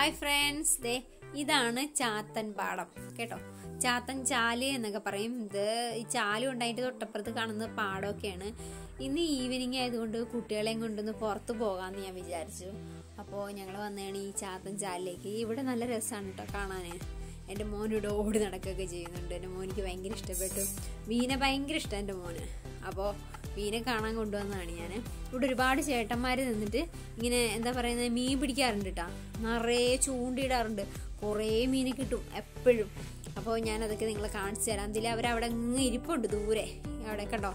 Hi friends ദേ ഇതാണ് ചാത്തൻ പാടം. കേട്ടോ? ചാത്തൻ ചാൽ എന്നൊക്കെ പറയും. ഇത് ഈ ചാൽ ഉണ്ടായിട്ട് തൊട്ടപ്പുറത്ത് കാണുന്ന പാടമൊക്കെയാണ്. ഇന്ന് ഈവനിങ് ആയതുകൊണ്ട് കുട്ടികളെയും കൊണ്ടൊന്ന് പുറത്ത് പോകാമെന്ന് ഞാൻ വിചാരിച്ചു. അപ്പോൾ ഞങ്ങൾ വന്നതാണ് ഈ ചാത്തൻ ചാലിലേക്ക്. ഇവിടെ നല്ല രസമാണ് കേട്ടോ കാണാൻ എന്റെ മോനിവിടെ ഓടി നടക്കുകയൊക്കെ ചെയ്യുന്നുണ്ട്. എന്റെ മോനിക്ക് ഭയങ്കര ഇഷ്ടപ്പെട്ടു. മീനെ ഭയങ്കര ഇഷ്ടം എന്റെ മോന്. അപ്പോൾ മീനെ കാണാൻ കൊണ്ടുവന്നതാണ് ഞാൻ ഇവിടെ ഒരുപാട് ചേട്ടന്മാർ നിന്നിട്ട് ഇങ്ങനെ എന്താ പറയുന്നത് മീൻ പിടിക്കാറുണ്ട് കേട്ടോ നിറയെ ചൂണ്ടിയിടാറുണ്ട്. കുറേ മീൻ കിട്ടും എപ്പോഴും. അപ്പോൾ ഞാനതൊക്കെ നിങ്ങളെ കാണിച്ചു തരാം. ഇതിൽ അവരവിടെ അങ്ങ് ഇരിപ്പുണ്ട് ദൂരെ. അവിടെ കണ്ടോ?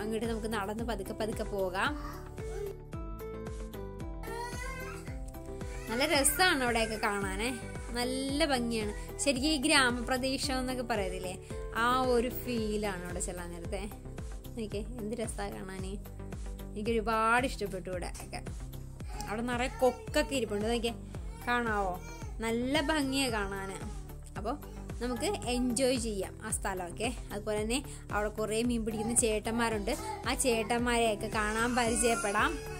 അങ്ങോട്ട് നമുക്ക് നടന്ന് പതുക്കെ പതുക്കെ പോകാം. നല്ല രസമാണ് അവിടെയൊക്കെ കാണാനേ. നല്ല ഭംഗിയാണ്. ശരിക്കും ഈ ഗ്രാമപ്രദേശം എന്നൊക്കെ പറയത്തില്ലേ? ആ ഒരു ഫീലാണ് അവിടെ ചെല്ലാൻ നേരത്തെ. എനിക്ക് എന്ത് രസമാണ് കാണാൻ എനിക്ക് ഒരുപാട് ഇഷ്ടപ്പെട്ടു ഇവിടെ ഒക്കെ. അവിടെ നിറയെ കൊക്കൊക്കെ ഇരിപ്പുണ്ട്. നോക്കിയേ കാണാവോ? നല്ല ഭംഗിയാണ് കാണാൻ അപ്പോൾ നമുക്ക് എൻജോയ് ചെയ്യാം ആ സ്ഥലമൊക്കെ അതുപോലെ തന്നെ അവിടെ കുറേ മീൻ പിടിക്കുന്ന ചേട്ടന്മാരുണ്ട്. ആ ചേട്ടന്മാരെയൊക്കെ കാണാൻ പരിചയപ്പെടാം.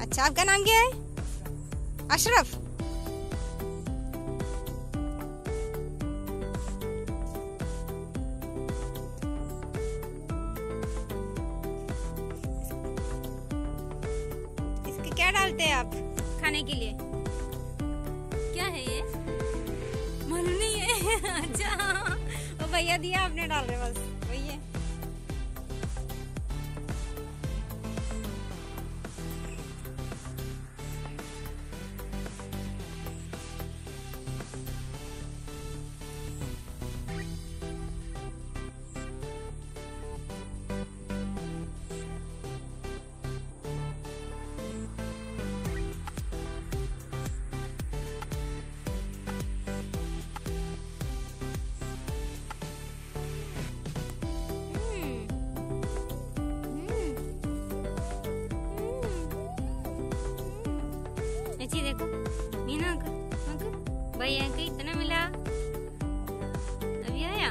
अच्छा आपका नाम क्या है? अशरफ। क्या डालते हैं आप खाने के लिए? क्या है ये? मालूम नहीं है। अच्छा भैया दिया आपने डाल रहे बस। जी देखो। मीना अंकल भाई अंकल इतना मिला? अभी आया?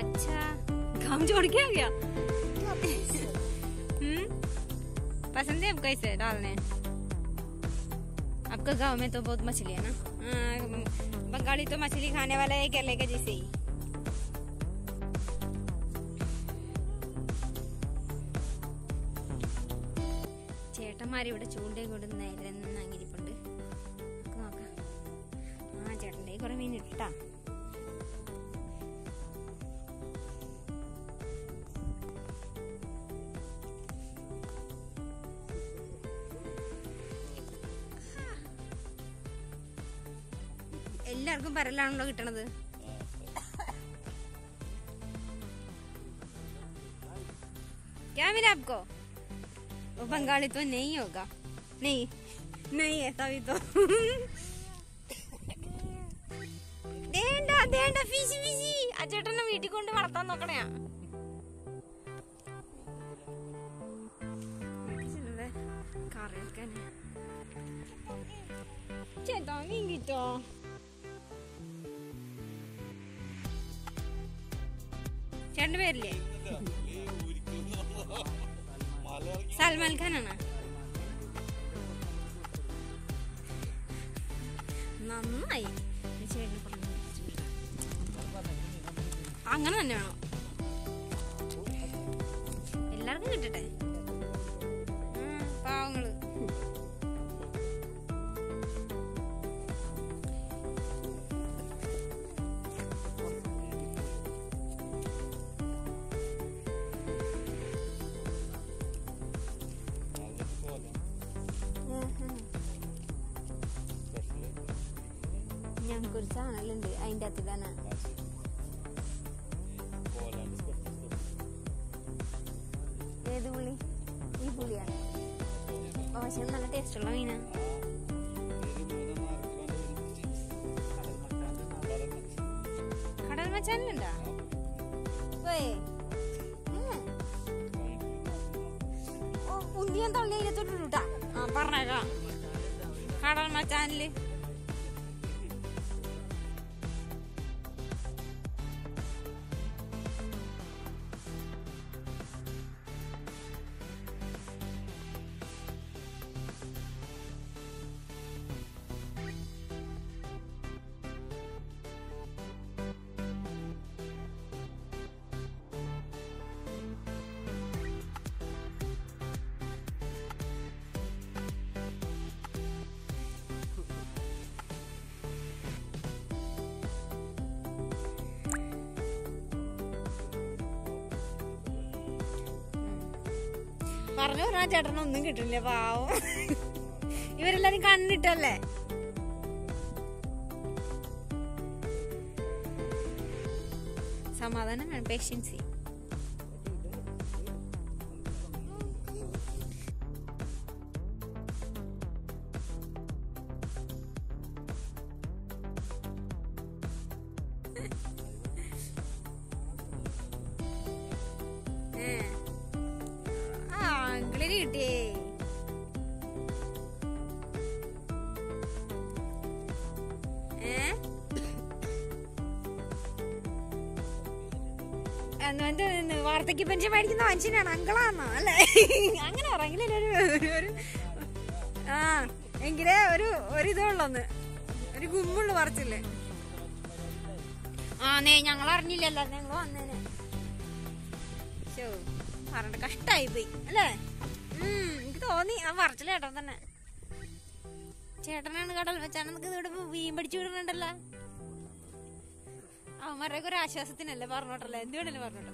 अच्छा। काम जोड़ के आ गया? हम्म? पसंद है अब कैसे डालने? आपका गाँव में तो बहुत मछली है ना? हाँ, बंगाली तो मछली खाने वाला है, क्या लेगा जैसे ही। ചേട്ടന്മാരിവിടെ ചൂണ്ടയും കൊണ്ടുവന്നായിരുന്നു എല്ലാവർക്കും പരലാണല്ലോ കിട്ടണത് क्या मिला आपको वो बंगाली तो नहीं होगा नहीं नहीं है तभी तो ദേണ്ട ദേണ്ട ഫിഷി ഫിഷി ആ ചേട്ടനെ വീട്ടിൽ കൊണ്ട് വളർത്താൻ നോക്കണയാ കറി വെക്കാൻ ചേട്ടാ മീൻ കിട്ടോ ചേട്ടന്റെ സൽമാൻ ഖാനാണ്? നന്നായി. അങ്ങനെ തന്നെ വേണം. എല്ലാവർക്കും കിട്ടട്ടെ? ഞങ്ങൾക്കൊരു ചാനലുണ്ട്. അതിന്റെ അകത്ത് തന്നെ ഏത് പുളി? ഈ പുളിയാണ്. പക്ഷെ നല്ല ടേസ്റ്റുള്ള മീനാ. കടൽ മച്ചാനിലുണ്ടാ? പോയേ ഉണ്ടിയൻ തൊള്ളയിലെ തൊട്ടിട്ടാ ആ പറഞ്ഞേക്കാം. കടൽ മച്ചാനിൽ പറഞ്ഞു പറഞ്ഞാൽ ചേട്ടനൊന്നും കിട്ടില്ല പാവം. ഇവരെല്ലാരും കണ്ടിട്ടല്ലേ സമാധാനം വേണം പേഷ്യൻസി അങ്കിളിന് കിട്ടിയേ. വാർത്തക്ക് പെൻഷൻ മേടിക്കുന്ന മനുഷ്യനാണ് അങ്കളാന്നോ അല്ലെ? അങ്ങനെ പറഞ്ഞെങ്കിലേ ഒരു ഒരു- ഒരു ആ എങ്കിലേ ഒരു ഒരിതുള്ളന്ന് ഒരു ഗുമ്മുള്ളു ആ നേ ഞങ്ങൾ അറിഞ്ഞില്ലല്ലോ ഞങ്ങൾ വന്നേനെ. ശോ. പറഞ്ഞിട്ട് കഷ്ടായി പോയി അല്ലേ എനിക്ക് തോന്നി. ആ പറച്ചു ചേട്ടൻ തന്നെ. ചേട്ടനാണ് കടൽ വെച്ചാണ് നമുക്ക് ഇവിടെ മീൻ പിടിച്ചു വിടുന്നുണ്ടല്ലോ. അവന്മാരുടെ ഒരു ആശ്വാസത്തിനല്ലേ പറഞ്ഞോട്ടല്ലേ? എന്ത് വേണേലും പറഞ്ഞോട്ടെ.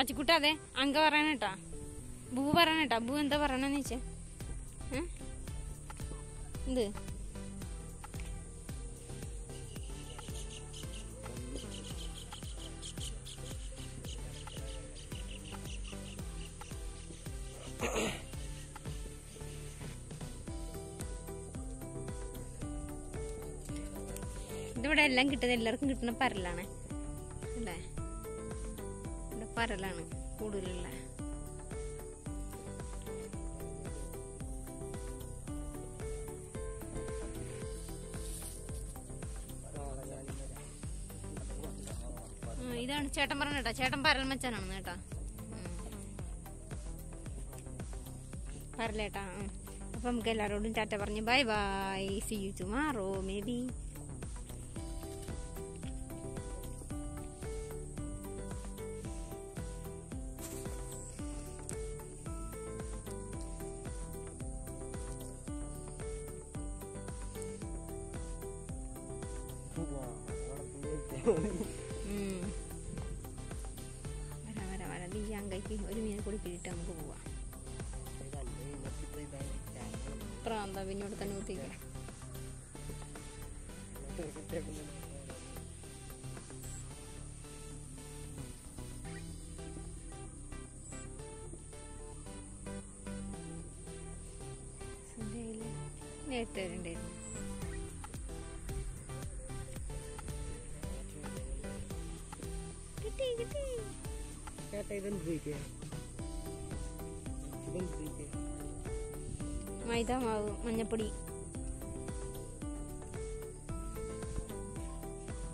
അച്ചിക്കുട്ട അതെ അങ്ക പറയാനേട്ടാ ബൂ പറയാനേട്ടാ ബൂ എന്താ പറയണെന്ന് വെച്ചേ എന്ത്? എല്ലാം കിട്ടുന്ന എല്ലാവർക്കും കിട്ടുന്ന പരലാണ്. അല്ലേ? ഇവിടെ പരലാണ് കൂടുതലുള്ള. ഇതാണ് ചേട്ടൻ പറഞ്ഞ ചേട്ടൻ പരൽ മച്ചാനാണ് കേട്ടോ. പരലേട്ടാ. അപ്പൊ നമുക്ക് എല്ലാരോടും ടാറ്റ പറഞ്ഞു bye bye. See you tomorrow maybe പ്രാന്ത പിന്നോട് തന്നെ കുത്തിക്കാം നേരത്തെ വരണ്ടായിരുന്നു. കിട്ടി കിട്ടി. ചേട്ടാ ഇതെന്ത് ചോദിക്കേ ഇതെന്ത് ചോദിക്കേ മൈദ മാവ് മഞ്ഞപ്പൊടി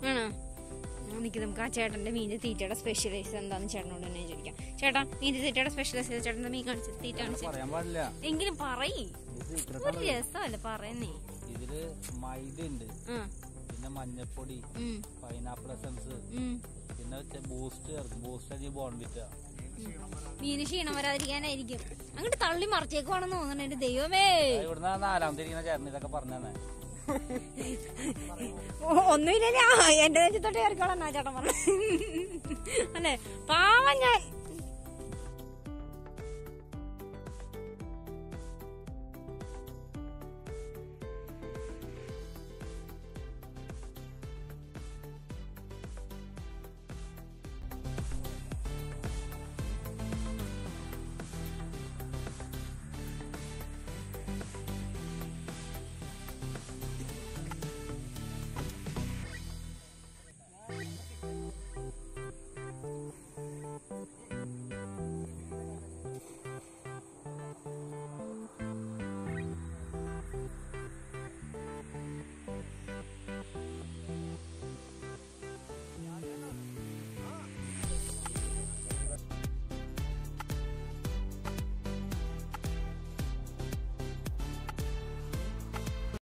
ആണോ? എനിക്ക് നമുക്ക് ആ ചേട്ടന്റെ മീന്റെ തീറ്റയുടെ സ്പെഷ്യലൈസ് എന്താന്ന് ചേട്ടനോട് തന്നെ ചോദിക്കാം. ചേട്ടാ മീന്റെ തീറ്റയുടെ സ്പെഷ്യലൈസ് ചേട്ടന്റെ മീൻ കാണിച്ചത്? തീറ്റ കാണിച്ചത്? എങ്കിലും പറയേ. ഒരു. രസമല്ല പറയുന്നേ? ഇതിൽ മൈദ ഉണ്ട്. പിന്നെ മഞ്ഞപ്പൊടി പൈനാപ്പിൾ എസൻസ് പിന്നെ ബൂസ്റ്റ് ചേർക്കും ബൂസ്റ്റ് അഞ്ച് ബോൺവിറ്റ മീന് ക്ഷീണം വരാതിരിക്കാനായിരിക്കും. അങ്ങോട്ട് തള്ളി മറിച്ചേക്കുവാണെന്ന് തോന്നണ എന്റെ ദൈവമേ. ഇവിടുന്ന് നാലാമത്തെ ഇരിക്കുന്ന ചേട്ടൻ ഇതൊക്കെ പറഞ്ഞു തന്നെ ഒന്നുമില്ല എന്റെ ദേശത്തോട്ട് കയറിക്കോളാം ചേട്ടൻ പറഞ്ഞു. അല്ലെ? പാവം ഞാൻ